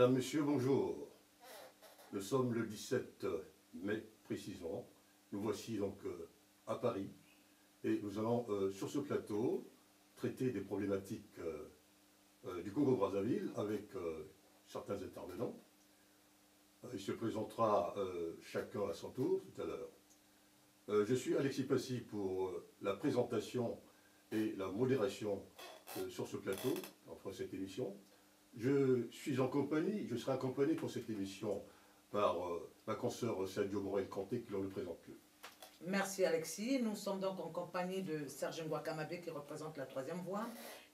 Madame, Monsieur, bonjour. Nous sommes le 17 mai précisément. Nous voici donc euh, à Paris et nous allons euh, sur ce plateau traiter des problématiques euh, du Congo-Brazzaville avec certains intervenants. il se présentera chacun à son tour tout à l'heure. je suis Alexis Passy pour la présentation et la modération sur ce plateau, enfin cette émission. Je suis en compagnie, je serai accompagné pour cette émission par euh, ma consoeur Sergio Morel-Canté qui ne le présente plus. Merci Alexis. Nous sommes donc en compagnie de Serge Kamabé qui représente la troisième voie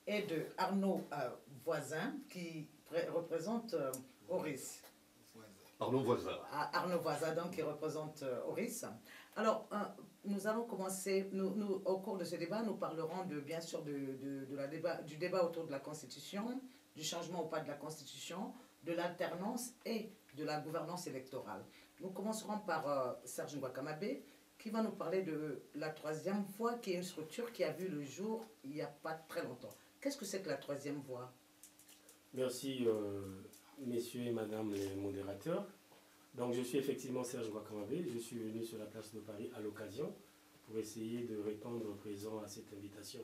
et de Arnaud euh, Voisin qui représente euh, Oris. Arnaud Voisin. Ah, Arnaud Voisin donc qui représente Oris. Alors, nous allons commencer, nous, au cours de ce débat, nous parlerons de, bien sûr de, de, la débat, du débat autour de la Constitution, du changement ou pas de la Constitution, de l'alternance et de la gouvernance électorale. Nous commencerons par euh, Serge Ngwakamabé, qui va nous parler de la troisième voie, qui est une structure qui a vu le jour il n'y a pas très longtemps. Qu'est-ce que c'est que la troisième voie? Merci, euh, messieurs et madame les modérateurs. Donc, je suis effectivement Serge Ngwakamabé. Je suis venu sur la place de Paris à l'occasion pour essayer de répondre présent à cette invitation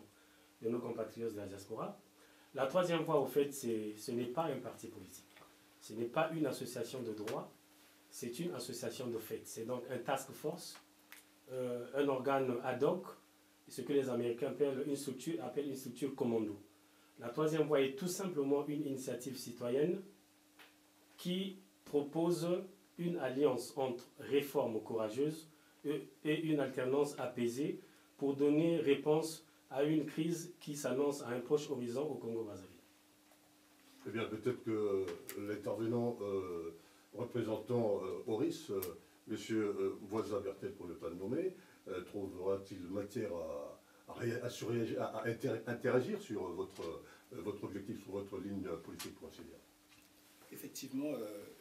de nos compatriotes de la diaspora. La troisième voie, au fait, ce n'est pas un parti politique. Ce n'est pas une association de droit, c'est une association de fait. C'est donc un task force, euh, un organe ad hoc, ce que les Américains appellent une structure, appellent une structure commando. La troisième voie est tout simplement une initiative citoyenne qui propose une alliance entre réformes courageuses et une alternance apaisée pour donner réponse à une crise qui s'annonce à un proche horizon au Congo-Brazzaville. Eh bien, peut-être que l'intervenant euh, représentant euh, Horis, euh, M. Voisin Bertel, pour ne pas le nommer, trouvera-t-il matière à, à, interagir sur votre, votre objectif, sur votre ligne politique, pour ainsi dire Effectivement,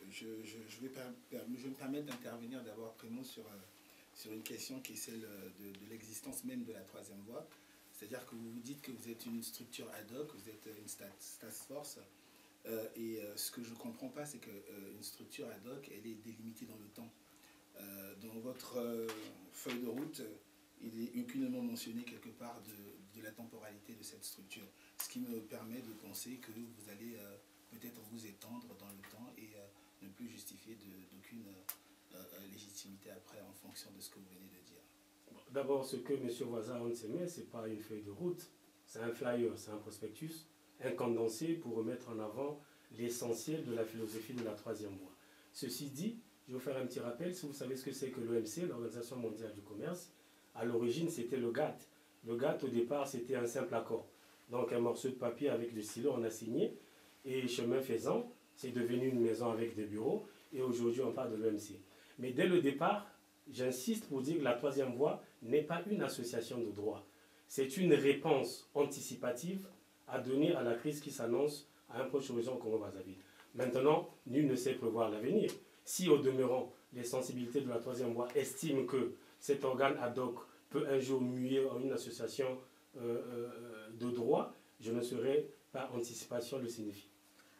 je, vais me permettre d'intervenir d'abord, Prémont, sur, sur une question qui est celle de, de l'existence même de la troisième voie. C'est-à-dire que vous vous dites que vous êtes une structure ad hoc, vous êtes une task force. Euh, et euh, ce que je ne comprends pas, c'est qu'une euh, structure ad hoc, elle est délimitée dans le temps. dans votre feuille de route, il est aucunement mentionné quelque part de, la temporalité de cette structure. Ce qui me permet de penser que vous allez peut-être vous étendre dans le temps et ne plus justifier d'aucune légitimité après en fonction de ce que vous venez de dire. D'abord, ce que M. Voisin a ce n'est pas une feuille de route, c'est un flyer, c'est un prospectus, un condensé pour remettre en avant l'essentiel de la philosophie de la troisième voie. Ceci dit, je vais vous faire un petit rappel, si vous savez ce que c'est que l'OMC, l'Organisation mondiale du commerce, à l'origine c'était le GATT. Le GATT au départ c'était un simple accord. Donc un morceau de papier avec le stylo, on a signé, et chemin faisant, c'est devenu une maison avec des bureaux, et aujourd'hui on parle de l'OMC. Mais dès le départ, j'insiste pour dire que la troisième voie n'est pas une association de droit. C'est une réponse anticipative à donner à la crise qui s'annonce à un proche horizon Congo-Brazzaville. Maintenant, nul ne sait prévoir l'avenir. Si au demeurant, les sensibilités de la troisième voie estiment que cet organe ad hoc peut un jour muer en une association euh, euh, de droit, je ne serai pas anticipation le signifie.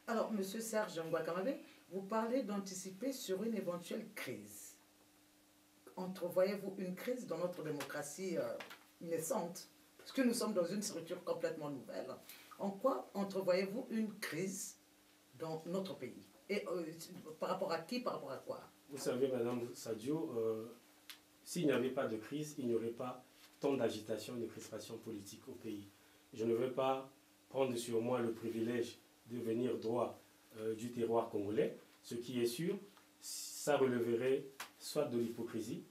Alors, M. Serge Ngwakamabé, vous parlez d'anticiper sur une éventuelle crise. Entrevoyez-vous une crise dans notre démocratie euh, naissante? Parce que nous sommes dans une structure complètement nouvelle. En quoi entrevoyez-vous une crise dans notre pays? Et euh, par rapport à qui, par rapport à quoi? Vous savez, Madame Sadio, euh, s'il n'y avait pas de crise, il n'y aurait pas tant d'agitation et de crispation politique au pays. Je ne veux pas prendre sur moi le privilège de venir droit euh, du terroir congolais. Ce qui est sûr, ça releverait soit de l'hypocrisie,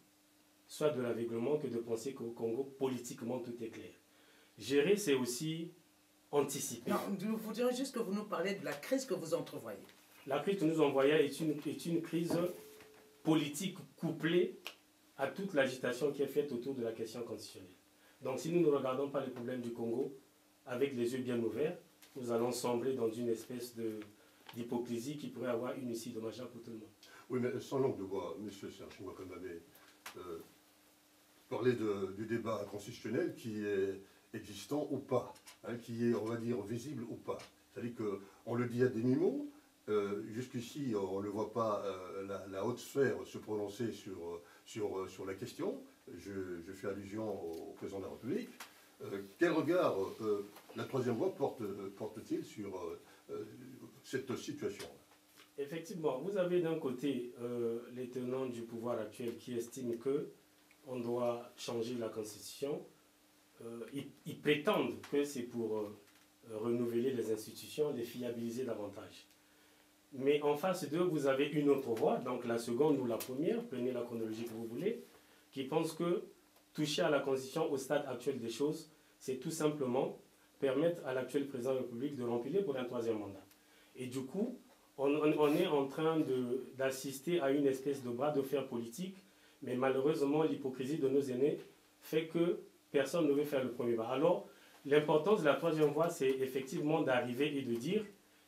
soit de l'aveuglement que de penser qu'au Congo, politiquement, tout est clair. Gérer, c'est aussi anticiper. Non, vous voudrais juste que vous nous parlez de la crise que vous entrevoyez. La crise que nous envoyons est une, est une crise politique couplée à toute l'agitation qui est faite autour de la question constitutionnelle. Donc si nous ne regardons pas les problèmes du Congo avec les yeux bien ouverts, nous allons sembler dans une espèce d'hypocrisie qui pourrait avoir une issue dommageable pour tout le monde. Oui, mais sans langue de bois, M. Serge Wakandame, euh, parler du débat constitutionnel qui est existant ou pas, hein, qui est, on va dire, visible ou pas. C'est-à-dire qu'on le dit à demi-mot, euh, jusqu'ici, on ne voit pas euh, la, haute sphère se prononcer sur, sur, sur la question. Je, fais allusion au président de la République. quel regard la troisième voie porte-t-il porte sur cette situation Effectivement, vous avez d'un côté les tenants du pouvoir actuel qui estiment que on doit changer la Constitution. ils, prétendent que c'est pour renouveler les institutions, les fiabiliser davantage. Mais en face d'eux, vous avez une autre voie, donc la seconde ou la première, prenez la chronologie que vous voulez, qui pense que toucher à la Constitution au stade actuel des choses, c'est tout simplement permettre à l'actuel président de la République de remplir pour un troisième mandat. Et du coup, on, on est en train d'assister à une espèce de bras de fer politique, mais malheureusement, l'hypocrisie de nos aînés fait que personne ne veut faire le premier pas. Alors, l'importance de la troisième voie, c'est effectivement d'arriver et de dire,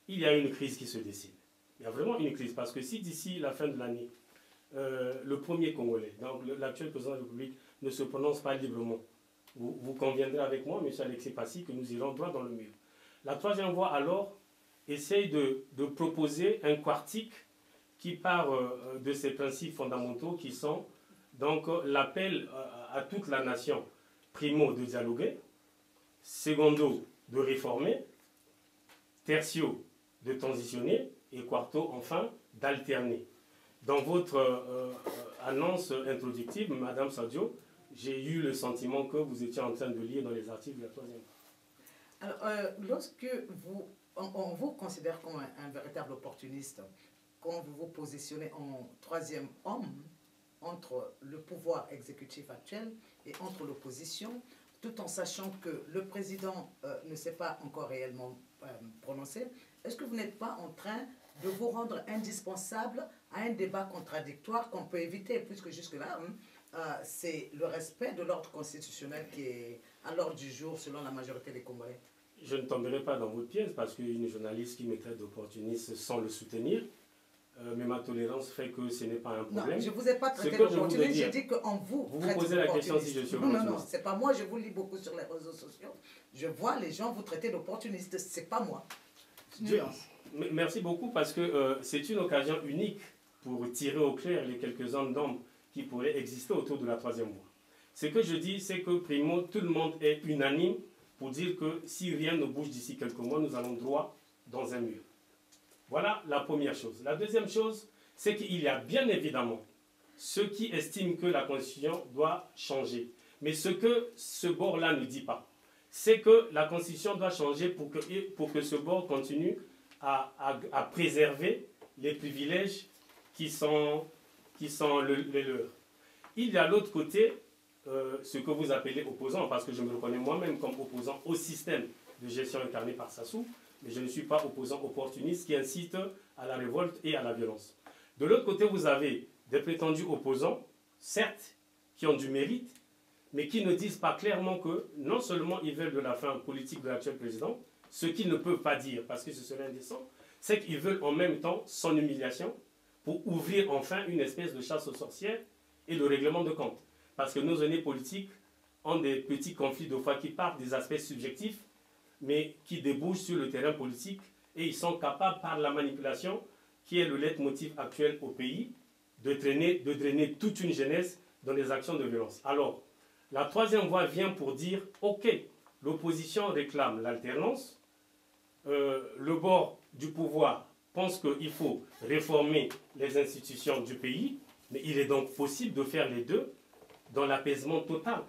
il y a une crise qui se dessine. Il y a vraiment une crise. Parce que si d'ici la fin de l'année, euh, le premier Congolais, donc l'actuel président de la République, ne se prononce pas librement, vous, conviendrez avec moi, M. Alexis Passy, que nous irons droit dans le mur. La troisième voie, alors, essaye de, proposer un quartique qui part euh, de ces principes fondamentaux qui sont donc l'appel euh, à toute la nation, primo, de dialoguer, secondo, de réformer, tertio, de transitionner, et quarto, enfin, d'alterner. Dans votre euh, euh, annonce introductive, Madame Sadio, j'ai eu le sentiment que vous étiez en train de lire dans les articles de la troisième. Alors, euh, lorsque vous, on, vous considère comme un, véritable opportuniste, quand vous vous positionnez en troisième homme entre le pouvoir exécutif actuel et entre l'opposition, tout en sachant que le président ne s'est pas encore réellement prononcé, est-ce que vous n'êtes pas en train de vous rendre indispensable à un débat contradictoire qu'on peut éviter, puisque jusque-là, hein, euh, c'est le respect de l'ordre constitutionnel qui est à l'ordre du jour selon la majorité des Congolais? Je ne tomberai pas dans votre pièce parce qu'une journaliste qui me traite d'opportuniste sans le soutenir, euh, mais ma tolérance fait que ce n'est pas un problème. Non, je ne vous ai pas traité d'opportuniste, j'ai dit qu'en vous, vous vous posez la question si je suis Non, non, non, ce n'est pas moi, je vous lis beaucoup sur les réseaux sociaux. Je vois les gens vous traiter d'opportuniste, ce n'est pas moi. Nuance. Merci beaucoup parce que euh, c'est une occasion unique pour tirer au clair les quelques zones d'ombre qui pourraient exister autour de la troisième voie. Ce que je dis, c'est que primo, tout le monde est unanime pour dire que si rien ne bouge d'ici quelques mois, nous allons droit dans un mur. Voilà la première chose. La deuxième chose, c'est qu'il y a bien évidemment ceux qui estiment que la Constitution doit changer. Mais ce que ce bord-là ne dit pas, c'est que la Constitution doit changer pour que, ce bord continue à, préserver les privilèges qui sont, qui sont les leurs. Il y a l'autre côté euh, ce que vous appelez opposant, parce que je me reconnais moi-même comme opposant au système de gestion incarné par Sassou, mais je ne suis pas opposant opportuniste qui incite à la révolte et à la violence. De l'autre côté, vous avez des prétendus opposants, certes, qui ont du mérite, mais qui ne disent pas clairement que non seulement ils veulent de la fin politique de l'actuel président, ce qu'ils ne peuvent pas dire, parce que ce serait indécent, c'est qu'ils veulent en même temps son humiliation pour ouvrir enfin une espèce de chasse aux sorcières et de règlement de compte. Parce que nos aînés politiques ont des petits conflits de foi qui partent des aspects subjectifs, mais qui débouchent sur le terrain politique, et ils sont capables, par la manipulation, qui est le leitmotiv actuel au pays, de, traîner, de drainer toute une jeunesse dans des actions de violence. Alors, la troisième voie vient pour dire, OK, l'opposition réclame l'alternance, euh, le bord du pouvoir pense qu'il faut réformer les institutions du pays, mais il est donc possible de faire les deux dans l'apaisement total.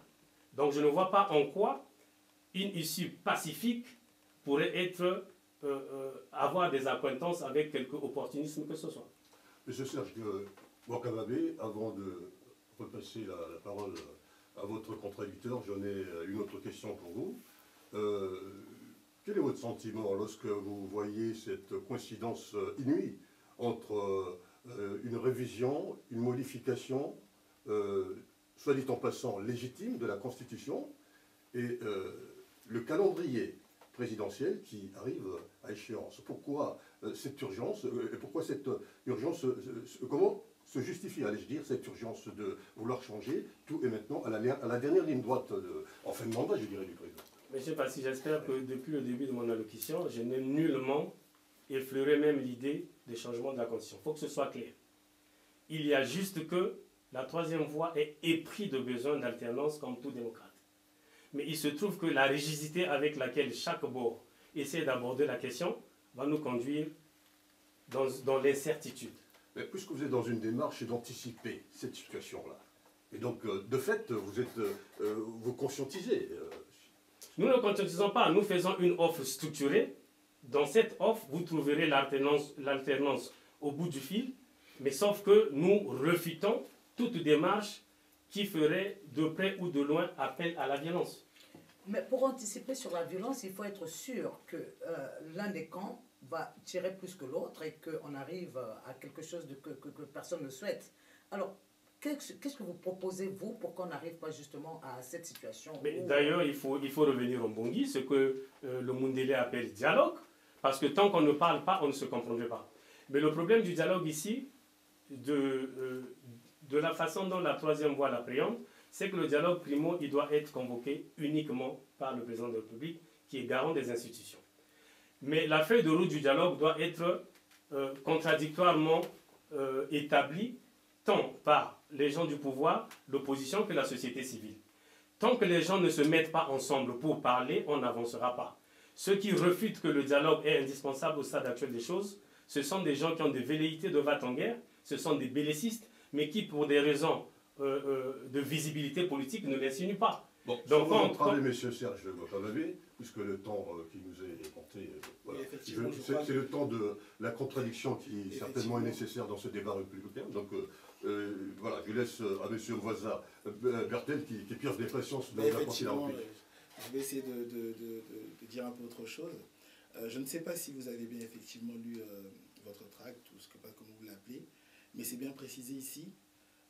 Donc je ne vois pas en quoi une issue pacifique pourrait être, euh, euh, avoir des acquaintances avec quelque opportunisme que ce soit. Monsieur Serge Wakababé, avant de repasser la, parole à votre contradicteur, j'en ai une autre question pour vous. Quel est votre sentiment lorsque vous voyez cette coïncidence euh, inouïe entre euh, une révision, une modification, euh, soit dit en passant légitime, de la Constitution et le calendrier présidentiel qui arrive à échéance Pourquoi cette urgence et pourquoi cette urgence Comment se justifie, allais-je dire, cette urgence de vouloir changer tout et maintenant à la, dernière ligne droite, en fin de mandat, je dirais, du président? Monsieur Passy, j'espère que depuis le début de mon allocution, je n'ai nullement effleuré même l'idée de changement de la Constitution. Il faut que ce soit clair. Il y a juste que la troisième voie est épris de besoin d'alternance comme tout démocrate. Mais il se trouve que la rigidité avec laquelle chaque bord essaie d'aborder la question va nous conduire dans, dans l'incertitude. Mais puisque vous êtes dans une démarche d'anticiper cette situation-là, et donc euh, de fait, vous êtes, euh, euh, vous conscientisez. euh, Nous ne conscientisons pas, nous faisons une offre structurée. Dans cette offre, vous trouverez l'alternance l'alternance au bout du fil, mais sauf que nous refutons toute démarche qui ferait de près ou de loin appel à la violence. Mais pour anticiper sur la violence, il faut être sûr que euh, l'un des camps va tirer plus que l'autre et qu'on arrive euh, à quelque chose de, que, que- que personne ne souhaite. Alors, qu'est-ce que vous proposez, vous, pour qu'on n'arrive pas justement à cette situation où- d'ailleurs, il faut, il faut revenir au Bongi, ce que euh, le Mundele appelle dialogue, parce que tant qu'on ne parle pas, on ne se comprendrait pas. Mais le problème du dialogue ici, de, euh, de la façon dont la troisième voie l'appréhende, c'est que le dialogue primo, il doit être convoqué uniquement par le président de la République, qui est garant des institutions. Mais la feuille de route du dialogue doit être euh, contradictoirement euh, établie tant par les gens du pouvoir, l'opposition que la société civile. Tant que les gens ne se mettent pas ensemble pour parler, on n'avancera pas. Ceux qui refutent que le dialogue est indispensable au stade actuel des choses, ce sont des gens qui ont des velléités de va en guerre, ce sont des bellicistes, mais qui, pour des raisons euh, euh, de visibilité politique, ne l'insinuent pas. Bon, Donc, quand- entraver, messieurs Serge Bocamavé, puisque le temps euh, qui nous est compté, euh, voilà. C'est le temps de la contradiction qui certainement est nécessaire dans ce débat républicain. Donc euh, euh, voilà, je laisse à monsieur Voisin euh, Bertel qui, qui pire la de la effectivement, République. euh, je vais essayer de, de- de- de- de dire un peu autre chose. Euh, je ne sais pas si vous avez bien effectivement lu euh, votre tract, ou ce que pas comme vous l'appelez, mais c'est bien précisé ici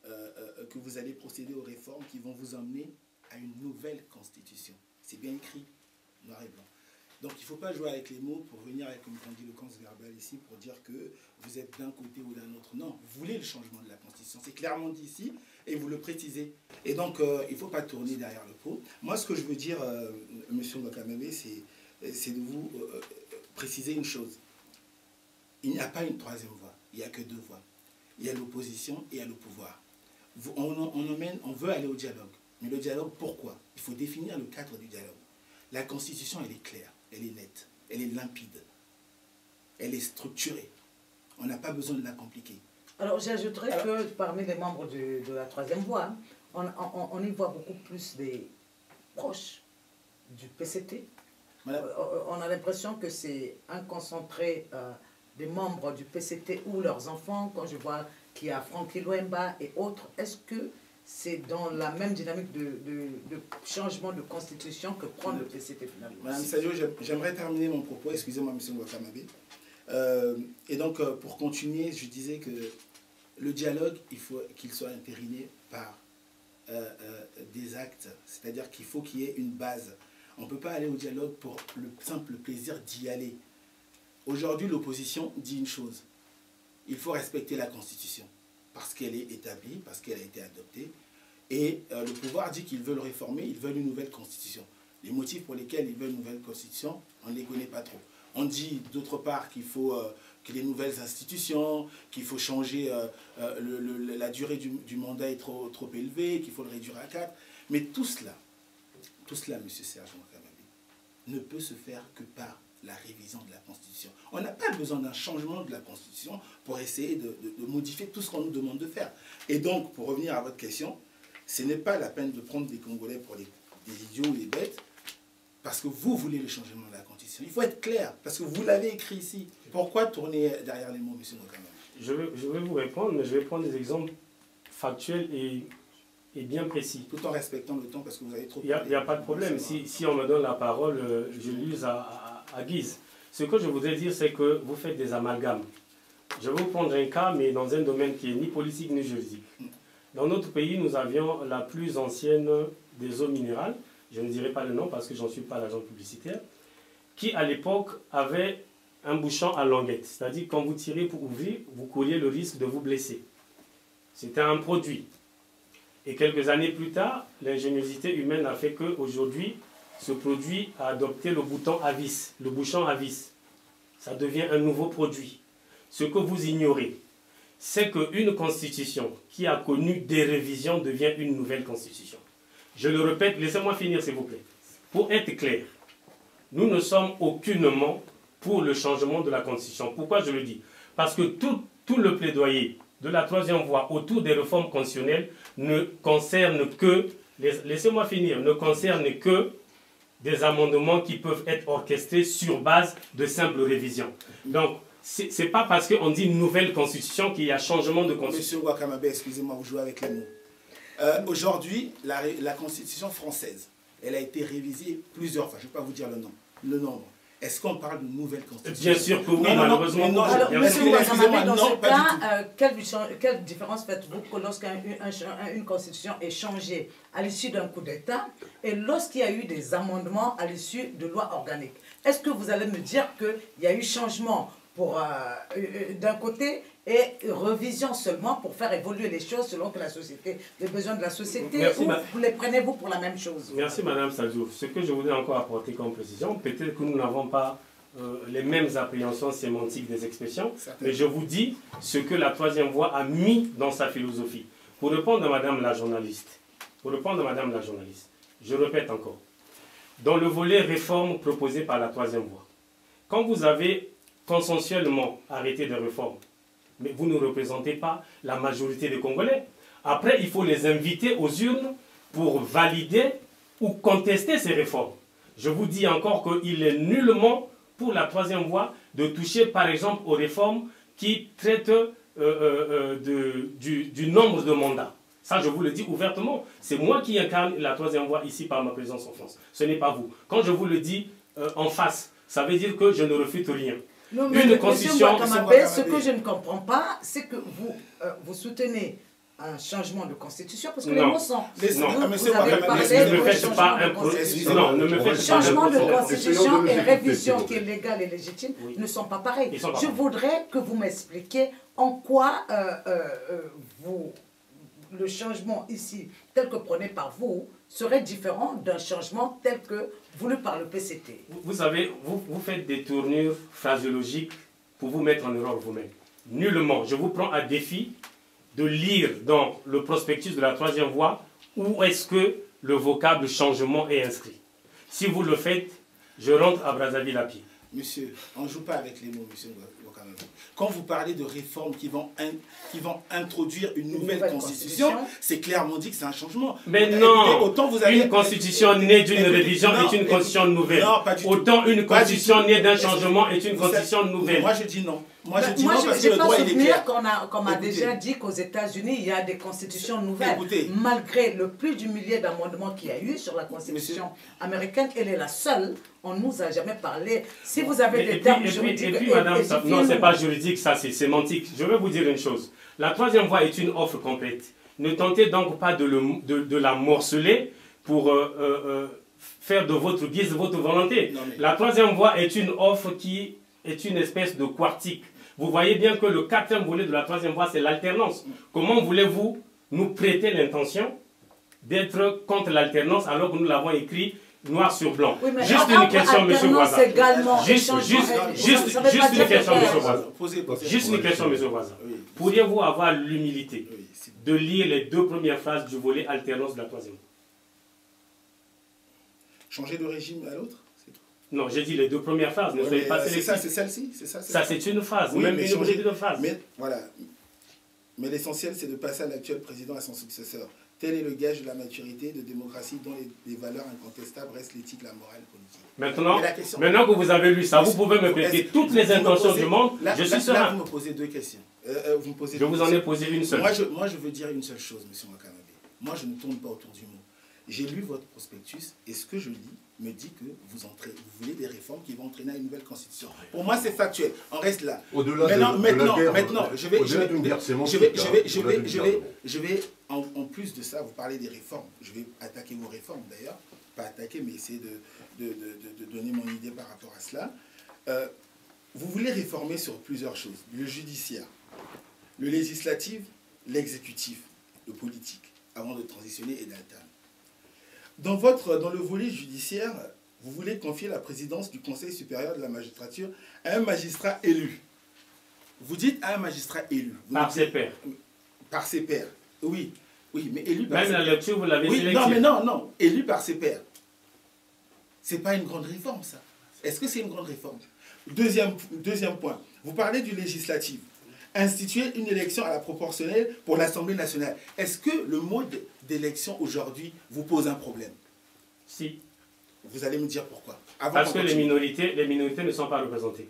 euh, euh, que vous allez procéder aux réformes qui vont vous emmener à une nouvelle constitution. C'est bien écrit, noir et blanc. Donc il ne faut pas jouer avec les mots pour venir avec une grandiloquence verbale ici pour dire que vous êtes d'un côté ou d'un autre. Non, vous voulez le changement de la constitution. C'est clairement dit ici et vous le précisez. Et donc euh, il ne faut pas tourner derrière le pot. Moi ce que je veux dire, euh, monsieur c'est de vous euh, euh, préciser une chose. Il n'y a pas une troisième voie, il n'y a que deux voies. Il y a l'opposition et il y a le pouvoir. On, on emmène, on veut aller au dialogue. Mais le dialogue, pourquoi? Il faut définir le cadre du dialogue. La Constitution, elle est claire, elle est nette, elle est limpide, elle est structurée. On n'a pas besoin de la compliquer. Alors, j'ajouterais que parmi les membres de, de la troisième voie, on, on- on y voit beaucoup plus des proches du PCT. Euh, On a l'impression que c'est un concentré euh, des membres du PCT ou leurs enfants, quand je vois qu'il y a Francky Loemba et autres. Est-ce que c'est dans la même dynamique de, de- changement de constitution que prend le PCT finalement? Madame Sadio, j'aim- j'aimerais terminer mon propos, excusez-moi, monsieur Wakamabe. Euh, et donc, euh, pour continuer, je disais que le dialogue, il faut qu'il soit intériné par euh, euh, des actes, c'est-à-dire qu'il faut qu'il y ait une base. On ne peut pas aller au dialogue pour le simple plaisir d'y aller. Aujourd'hui, l'opposition dit une chose. Il faut respecter la Constitution, parce qu'elle est établie, parce qu'elle a été adoptée. Et euh, le pouvoir dit qu'ils veulent réformer, ils veulent une nouvelle Constitution. Les motifs pour lesquels ils veulent une nouvelle Constitution, on ne les connaît pas trop. On dit d'autre part qu'il faut euh, que les nouvelles institutions, qu'il faut changer, euh, la durée du, mandat est trop, trop élevée, qu'il faut le réduire à 4. Mais tout cela, tout cela, M. Serge Wakamabe, ne peut se faire que par la révision de la Constitution. On n'a pas besoin d'un changement de la Constitution pour essayer de, de- de modifier tout ce qu'on nous demande de faire. Et donc, pour revenir à votre question, ce n'est pas la peine de prendre des Congolais pour des, des idiots ou des bêtes, parce que vous voulez le changement de la Constitution. Il faut être clair, parce que vous l'avez écrit ici. Pourquoi tourner derrière les mots, M. Wakamabe Je vais, je vais vous répondre, mais je vais prendre des exemples factuels et, et bien précis. Tout en respectant le temps, parce que vous avez trop Il n'y a pas de problème. Si, si on me donne la parole, euh, je l'use à, à, guise. Ce que je voudrais dire, c'est que vous faites des amalgames. Je vais vous prendre un cas, mais dans un domaine qui est ni politique ni juridique. Dans notre pays, nous avions la plus ancienne des eaux minérales, je ne dirai pas le nom parce que j'en suis pas l'agent publicitaire, qui à l'époque avait un bouchon à languette. C'est-à-dire quand vous tirez pour ouvrir, vous couriez le risque de vous blesser. C'était un produit. Et quelques années plus tard, l'ingéniosité humaine a fait qu'aujourd'hui, ce produit a adopté le bouton à vis, le bouchon à vis. Ça devient un nouveau produit. ce que vous ignorez, c'est qu'une constitution qui a connu des révisions devient une nouvelle constitution. Je le répète, laissez-moi finir s'il vous plaît. Pour être clair, nous ne sommes aucunement pour le changement de la constitution. Pourquoi je le dis? Parce que tout, tout le plaidoyer de la troisième voie autour des réformes constitutionnelles ne concerne que, laissez-moi finir, ne concerne que des amendements qui peuvent être orchestrés sur base de simples révisions. Donc, ce n'est pas parce qu'on dit nouvelle constitution qu'il y a changement de constitution. Monsieur Wakamabe, excusez-moi, vous jouez avec les mots. Euh, aujourd'hui, la, la, constitution française, elle a été révisée plusieurs fois. Je ne vais pas vous dire le nom, le nombre. Est-ce qu'on parle de nouvelle constitution Bien sûr que oui, malheureusement. Non, Alors, monsieur Wakamabe, dans ce cas, euh, quelle, quelle, différence faites-vous lorsqu'une constitution est changée à l'issue d'un coup d'État et lorsqu'il y a eu des amendements à l'issue de lois organiques Est-ce que vous allez me dire qu'il y a eu changement pour euh, euh, d'un côté et revision seulement pour faire évoluer les choses selon que la société, les besoins de la société, ou vous les prenez-vous pour la même chose? Merci Madame Sadjouf. Ce que je voudrais encore apporter comme précision, peut-être que nous n'avons pas euh, les mêmes appréhensions sémantiques des expressions, mais je vous dis ce que la troisième voie a mis dans sa philosophie. Pour répondre à Madame la journaliste, pour répondre à Madame la journaliste, je répète encore, dans le volet réforme proposé par la troisième voie, quand vous avez consensuellement arrêté des réformes, mais vous ne représentez pas la majorité des Congolais. Après, il faut les inviter aux urnes pour valider ou contester ces réformes. Je vous dis encore qu'il est nullement pour la troisième voie de toucher, par exemple, aux réformes qui traitent euh, euh, euh, du, nombre de mandats. Ça, je vous le dis ouvertement. C'est moi qui incarne la troisième voie ici par ma présence en France. Ce n'est pas vous. Quand je vous le dis en face, ça veut dire que je ne refute rien. Non, mais une constitution. ce que je ne comprends pas, c'est que vous, euh, vous soutenez un changement de constitution parce que les mots sont. non, vous, vous avez parlé ne me faites pas un Non, ne me faites Changement de constitution et révision qui est légale et légitime ne sont pas pareils. je voudrais que vous m'expliquiez en quoi euh, euh, vous, le changement ici, tel que prôné par vous, serait différent d'un changement tel que voulu par le PCT. Vous savez, vous, vous faites des tournures phraseologiques pour vous mettre en erreur vous-même. Nullement. Je vous prends à défi de lire dans le prospectus de la troisième voie où est-ce que le vocable changement est inscrit. Si vous le faites, je rentre à Brazzaville à pied. Monsieur, on ne joue pas avec les mots, monsieur quand vous parlez de réformes qui vont, qui vont introduire une nouvelle, constitution, c'est clairement dit que c'est un changement. Mais non, autant vous avez... une constitution née d'une révision est une constitution nouvelle. Non, pas du autant une constitution née d'un changement est une constitution nouvelle. Moi je dis non. Moi, je dis non parce que le droit, il est clair. qu'on a, qu'on a déjà dit qu'aux États-Unis, il y a des constitutions nouvelles. Malgré le plus du millier d'amendements qu'il y a eu sur la constitution américaine, elle est la seule. On ne nous a jamais parlé. Si vous avez des termes juridiques... Et puis, madame, non, ce n'est pas juridique, ça, c'est sémantique. Je vais vous dire une chose. La troisième voie est une offre complète. Ne tentez donc pas de, le, de, de la morceler pour... Euh, euh, euh, faire de votre guise votre volonté. La troisième voie est une offre qui est une espèce de quartique. Vous voyez bien que le quatrième volet de la troisième voie, c'est l'alternance. Comment voulez-vous nous prêter l'intention d'être contre l'alternance alors que nous l'avons écrit noir sur blanc? Juste une question, M. Voisin. Juste, juste, juste, une question, M. Voisin. Juste une question, M. Voisin. Pourriez-vous avoir l'humilité de lire les deux premières phrases du volet alternance de la troisième? Changer de régime à l'autre? Non, j'ai dit les deux premières phases. Ne soyez pas C'est ça, c'est celle-ci. Ça, ça c'est une phase, oui, même une de. Mais voilà. Mais l'essentiel, c'est de passer à l'actuel président à son successeur. Tel est le gage de la maturité de démocratie dont les, valeurs incontestables restent l'éthique, la morale politique. Maintenant, maintenant que vous avez lu ça, vous pouvez me prêter toutes les intentions du monde. je suis serein. Là, vous me posez deux questions. Euh, euh, vous me posez je vous en ai posé une seule. Moi je, moi, je veux dire une seule chose, M. Wakanabe. Moi, je ne tourne pas autour du mot. J'ai lu votre prospectus et ce que je lis, me dit que vous, entrez, vous voulez des réformes qui vont entraîner une nouvelle constitution. Pour moi, c'est factuel. On reste là. Au-delà maintenant, de, maintenant, la guerre, maintenant, je vais, je vais, je vais, je vais, je vais, je vais, je vais en, en, plus de ça, vous parlez des réformes. Je vais attaquer vos réformes d'ailleurs, pas attaquer, mais essayer de, de, de, donner mon idée par rapport à cela. Euh, vous voulez réformer sur plusieurs choses le judiciaire, le législatif, l'exécutif, le politique, avant de transitionner et d'alterner. Dans, votre, dans le volet judiciaire, vous voulez confier la présidence du Conseil supérieur de la magistrature à un magistrat élu. vous dites à un magistrat élu. Par ses pairs. Par ses pairs, oui. Oui, mais élu par Même ses la pairs. lecture, vous l'avez Oui, sélective. non, mais non, non. Élu par ses pairs. C'est pas une grande réforme, ça. Est-ce que c'est une grande réforme? Deuxième, deuxième point. Vous parlez du législatif. Instituer une élection à la proportionnelle pour l'Assemblée nationale. Est-ce que le mode d'élection aujourd'hui vous pose un problème? Si. Vous allez me dire pourquoi. Avant Parce que les minorités, les minorités ne sont pas représentées.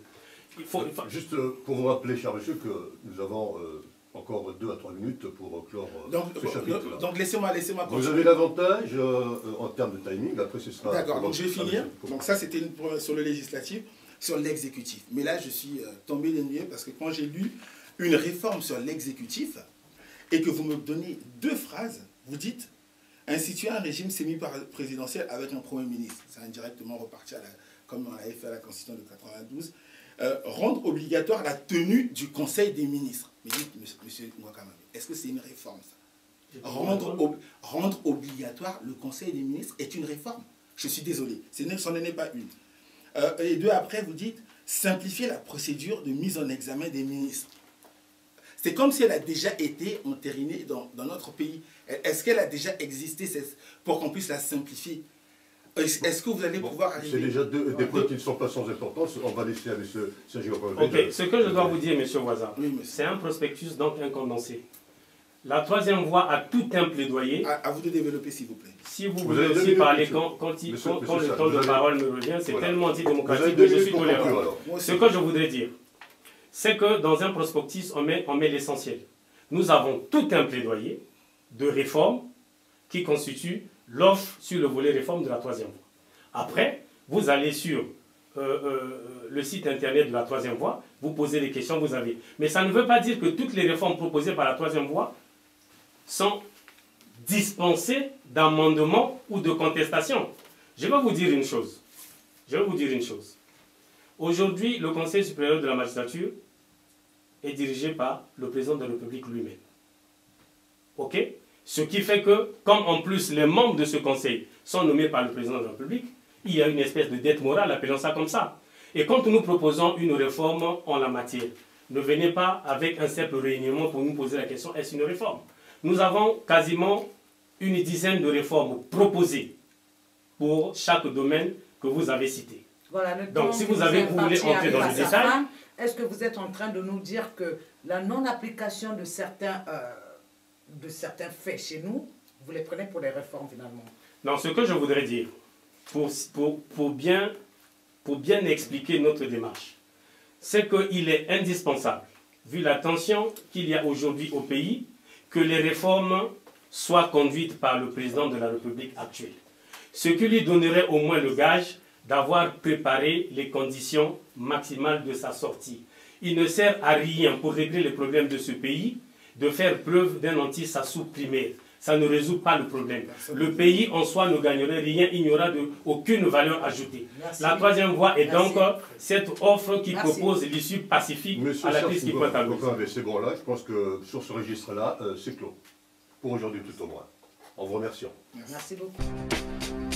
Il faut, il faut- Juste euh, pour vous rappeler, cher monsieur, que nous avons euh, encore deux à trois minutes pour clore euh, Donc, ce chapitre-là. donc laissez-moi laissez-moi Vous continuer. avez l'avantage euh, en termes de timing, après ce sera... D'accord, donc je vais finir. Donc ça, c'était sur le législatif, sur l'exécutif. Mais là, je suis euh, tombé des nuées parce que quand j'ai lu une réforme sur l'exécutif et que vous me donnez deux phrases, vous dites instituer un régime semi-présidentiel avec un Premier ministre. C'est indirectement reparti à la, comme on l'avait fait à la Constitution de 92. Euh, rendre obligatoire la tenue du Conseil des ministres. Mais dites, monsieur, monsieur est-ce que c'est une réforme ça? Rendre, ob- rendre obligatoire le Conseil des ministres est une réforme. Je suis désolé, ce c'en n'est pas une. Euh, et deux, après, vous dites simplifier la procédure de mise en examen des ministres. C'est comme si elle a déjà été entérinée dans, dans notre pays. Est-ce qu'elle a déjà existé c'est- pour qu'on puisse la simplifier? Est-ce que vous allez Bon, pouvoir C'est arriver déjà deux, des points qui ne sont pas sans importance. On va laisser à M. Sergio. Ok, ce que je dois vous dire, monsieur Voisin, Oui, c'est un prospectus, donc un condensé. La troisième voie a tout un plaidoyer. À, à vous de développer, s'il vous plaît. Si vous Vous voulez aussi parler quand, quand, il- Monsieur- quand- monsieur quand le temps de avez- parole me revient, c'est Voilà. tellement antidémocratique que je suis pour tolérant. Ce que je voudrais dire, c'est que dans un prospectus, on met, l'essentiel. Nous avons tout un plaidoyer de réforme qui constitue l'offre sur le volet réforme de la troisième voie. Après, vous allez sur euh, euh, le site internet de la troisième voie, vous posez les questions, vous avez. Mais ça ne veut pas dire que toutes les réformes proposées par la troisième voie sont dispensées d'amendements ou de contestation. Je vais vous dire une chose. Je vais vous dire une chose. Aujourd'hui, le Conseil supérieur de la magistrature est dirigé par le président de la République lui-même. OK? Ce qui fait que, comme en plus les membres de ce Conseil sont nommés par le président de la République, il y a une espèce de dette morale, appelons ça comme ça. Et quand nous proposons une réforme en la matière, ne venez pas avec un simple réunion pour nous poser la question est-ce une réforme? Nous avons quasiment une dizaine de réformes proposées pour chaque domaine que vous avez cité. Voilà, le Donc, si vous avez- imparti entrer dans le détail. Est-ce que vous êtes en train de nous dire que la non-application de certains, euh, de certains faits chez nous, vous les prenez pour des réformes finalement? Donc, ce que je voudrais dire, pour, pour, pour bien, pour bien expliquer notre démarche, c'est qu'il est indispensable, vu la tension qu'il y a aujourd'hui au pays, que les réformes soient conduites par le président de la République actuelle. Ce qui lui donnerait au moins le gage d'avoir préparé les conditions maximales de sa sortie. Il ne sert à rien pour régler les problèmes de ce pays de faire preuve d'un anti-sassou primaire. Ça ne résout pas le problème. Le pays en soi ne gagnerait rien, il n'y aura de, aucune valeur ajoutée. Merci. La troisième voie est Merci. donc cette offre qui Merci. propose l'issue pacifique Monsieur à la crise qui pointe à c'est bon là. Je pense que sur ce registre-là, euh, c'est clos. Pour aujourd'hui tout au moins. En vous remerciant. Merci beaucoup.